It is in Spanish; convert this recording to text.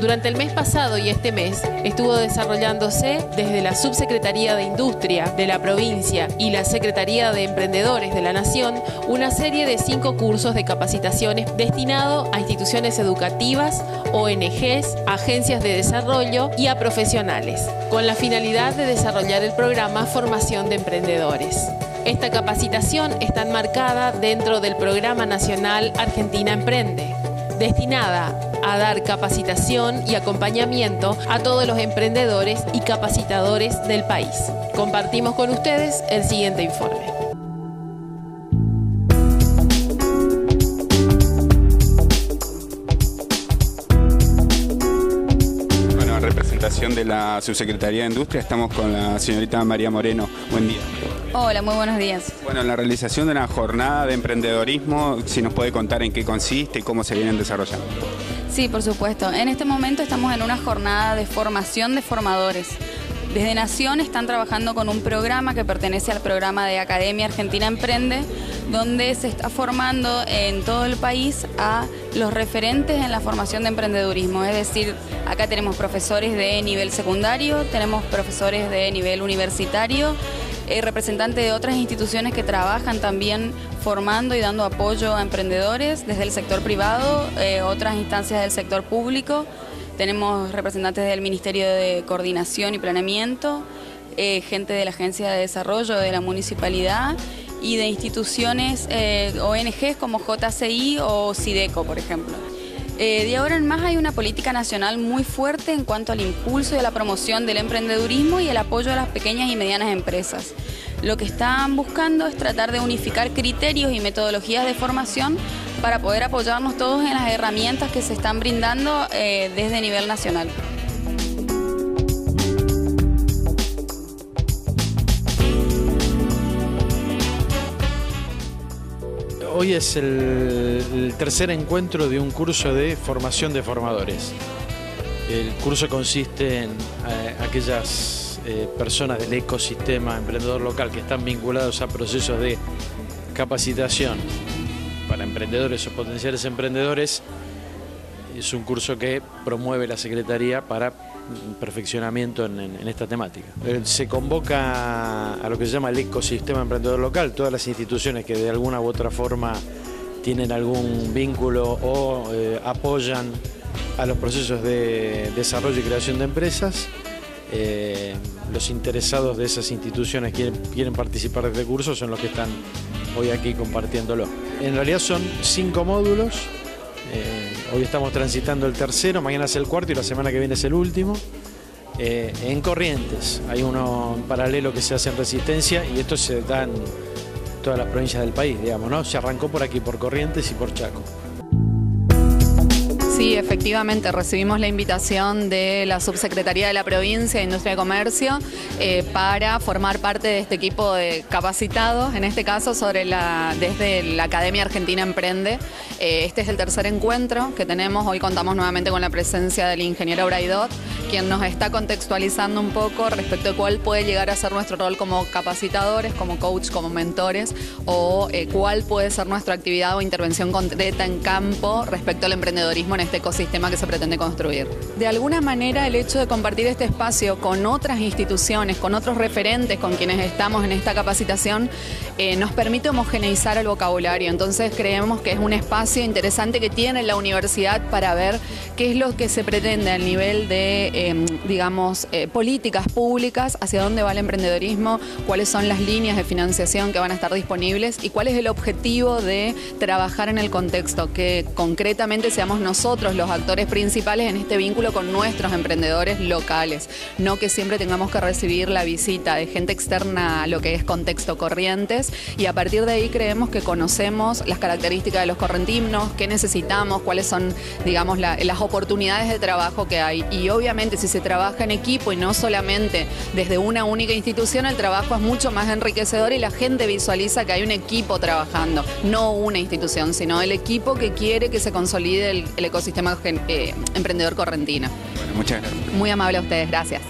Durante el mes pasado y este mes estuvo desarrollándose desde la Subsecretaría de Industria de la provincia y la Secretaría de Emprendedores de la Nación una serie de cinco cursos de capacitaciones destinados a instituciones educativas, ONGs, agencias de desarrollo y a profesionales, con la finalidad de desarrollar el programa Formación de Emprendedores. Esta capacitación está enmarcada dentro del Programa Nacional Argentina Emprende, destinada a dar capacitación y acompañamiento a todos los emprendedores y capacitadores del país. Compartimos con ustedes el siguiente informe. Bueno, en representación de la Subsecretaría de Industria estamos con la señorita María Moreno. Buen día. Hola, muy buenos días. Bueno, en la realización de una jornada de emprendedorismo, si nos puede contar en qué consiste y cómo se vienen desarrollando. Sí, por supuesto. En este momento estamos en una jornada de formación de formadores. Desde Nación están trabajando con un programa que pertenece al programa de Academia Argentina Emprende, donde se está formando en todo el país a los referentes en la formación de emprendedurismo. Es decir, acá tenemos profesores de nivel secundario, tenemos profesores de nivel universitario, eh, representantes de otras instituciones que trabajan también formando y dando apoyo a emprendedores desde el sector privado, eh, otras instancias del sector público. Tenemos representantes del Ministerio de Coordinación y Planeamiento, eh, gente de la Agencia de Desarrollo de la Municipalidad y de instituciones eh, ONGs como JCI o SIDECO, por ejemplo. De ahora en más hay una política nacional muy fuerte en cuanto al impulso y a la promoción del emprendedurismo y el apoyo a las pequeñas y medianas empresas. Lo que están buscando es tratar de unificar criterios y metodologías de formación para poder apoyarnos todos en las herramientas que se están brindando eh, desde nivel nacional. Hoy es el, tercer encuentro de un curso de formación de formadores. El curso consiste en eh, aquellas eh, personas del ecosistema emprendedor local que están vinculados a procesos de capacitación para emprendedores o potenciales emprendedores. Es un curso que promueve la Secretaría para perfeccionamiento en, esta temática. Eh, se convoca a lo que se llama el ecosistema emprendedor local, todas las instituciones que de alguna u otra forma tienen algún vínculo o eh, apoyan a los procesos de desarrollo y creación de empresas. Eh, los interesados de esas instituciones quieren, quieren participar de este curso son los que están hoy aquí compartiéndolo. En realidad son cinco módulos, eh, hoy estamos transitando el tercero, mañana es el cuarto y la semana que viene es el último. Eh, en Corrientes hay uno en paralelo que se hace en Resistencia y esto se da en todas las provincias del país, digamos, ¿no? Se arrancó por aquí, por Corrientes y por Chaco. Sí, efectivamente, recibimos la invitación de la Subsecretaría de la Provincia de Industria y Comercio eh, para formar parte de este equipo de capacitados, en este caso sobre la, desde la Academia Argentina Emprende. Eh, este es el tercer encuentro que tenemos, hoy contamos nuevamente con la presencia del ingeniero Braidot, quien nos está contextualizando un poco respecto a cuál puede llegar a ser nuestro rol como capacitadores, como coach, como mentores, o eh, cuál puede ser nuestra actividad o intervención concreta en campo respecto al emprendedorismo en este ecosistema que se pretende construir. De alguna manera el hecho de compartir este espacio con otras instituciones, con otros referentes con quienes estamos en esta capacitación, eh, nos permite homogeneizar el vocabulario. Entonces creemos que es un espacio interesante que tiene la universidad para ver qué es lo que se pretende al nivel de, em, digamos, eh, políticas públicas, hacia dónde va el emprendedorismo, cuáles son las líneas de financiación que van a estar disponibles y cuál es el objetivo de trabajar en el contexto, que concretamente seamos nosotros los actores principales en este vínculo con nuestros emprendedores locales, no que siempre tengamos que recibir la visita de gente externa a lo que es contexto corrientes. Y a partir de ahí creemos que conocemos las características de los correntinos, qué necesitamos, cuáles son, digamos, las oportunidades de trabajo que hay. Y obviamente si se trabaja en equipo y no solamente desde una única institución, el trabajo es mucho más enriquecedor y la gente visualiza que hay un equipo trabajando, no una institución, sino el equipo que quiere que se consolide el ecosistema sistema eh, emprendedor correntino. Bueno, muchas gracias. Muy amable a ustedes, gracias.